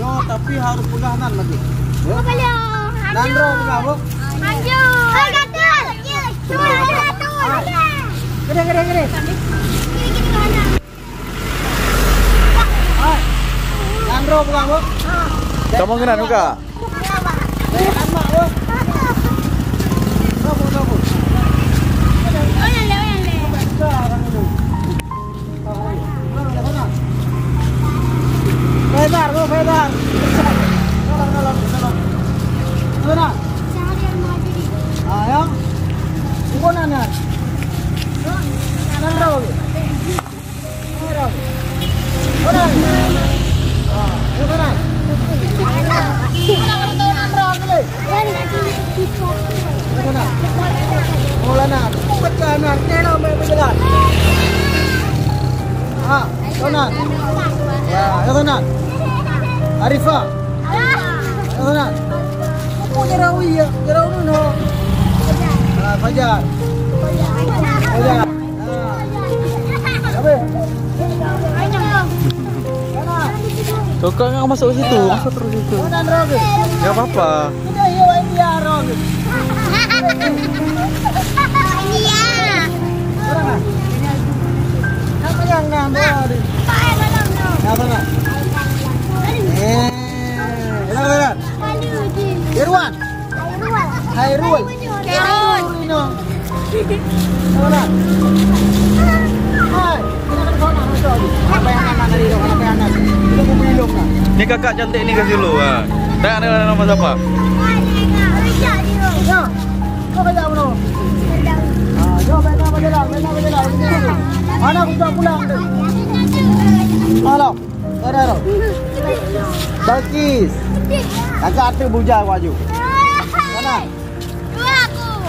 Yo, tapi harus pegahan lagi. Yo. Hello. Nandro pegang, Bu. Manju. Oh, gatal. Cuma satu. Gede, gede, gede. Gini-gini mana? Hai. Nandro pegang, Bu. Kamu kena juga. Kan mak, Mana? Cari yang mau jadi. Ayo. Ibu nanya. Nandro. Nandro. Mana? Ah, itu mana? Mana? Maulana. Pecahana. Nero mai berjalan. Ah, Donan. Ya, ya Donan. Arifa. Ya Donan. Aku nyerawi ya. Nyerawi no. Ah, Fajar. Fajar. Ah. Apa? Mana? Kau nggak masuk ke situ, masuk terus situ. Mana Rogi? Gak apa-apa. Kita hiu India Rogi. Mana? Apa yang ngambil? Ya Donan. Eh, Hairul. Irino. Mana? Hai, kita kan kau nak masuk. Apa yang anak dari itu? Apa yang anak? Kita mau minum kan? Ni kakak cantik ni kasih lu. Ha. Tak ada nama siapa? Ya. Kau kerja apa nak? Ah, jom baik nama jalan, baik nama jalan. Mana aku tak pulang tu? Halo. Ada ada. Balkis. Kakak ada bujang baju.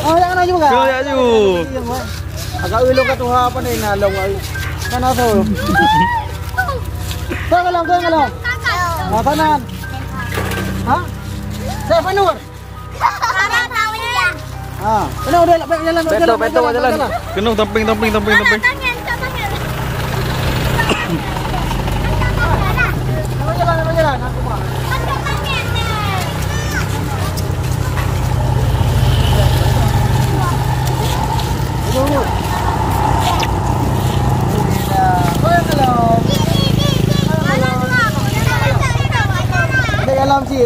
Oh, yang mana juga? Kau ya ju. Agak ulung kat tuha apa ni nalong ai. Mana tu? Kau kalau kau kalau. Makanan. Ha? Saya penur. Ha. Kena udah lah, baik jalan, baik Betul, jalan, baik betul jalan, baik jalan. Kena tamping, tamping, tamping, tamping. Jalan, baik jalan.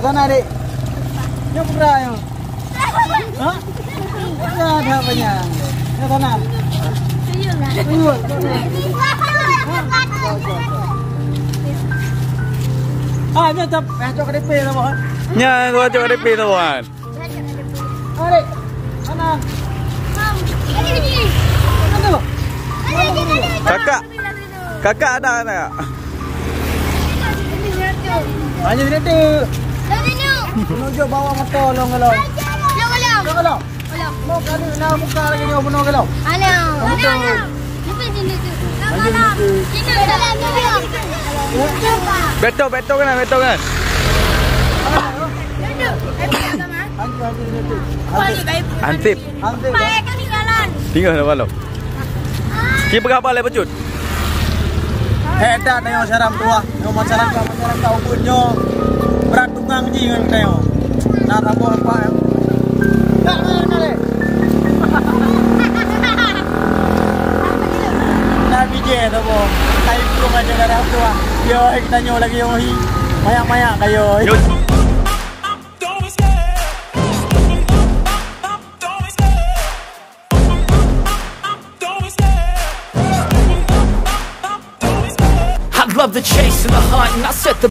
Sana dek. Yo pura yo. Ha? Ya ada apa nya? Ya sana. Tuyul. Ah, nya tap, eh cok DP lah boh. Nya, kau cakap DP tu kan. Ah, dek. Sana. Mana tu? Kakak. Kakak ada tak? Hanya dia tu. Menuju bawah motor long kalau. Long kalau. Mau kali nak buka lagi ni bunuh kalau. Betul, betul kan? Betul kan? Hantu hantu dia tu. Antip. Hantu. Tinggal dah malam. Dia berapa leh pecut? Hedat tengok seram tua. Umumnya berat tunggang je kan tengok. Nak apa apa ya. Tak nak nak leh. Nak bije tu bo. Kai belum aja darah tua. Yo kita nyo lagi yo hi. Mayak-mayak kayo. Yo. The chase and the hunt, and I set the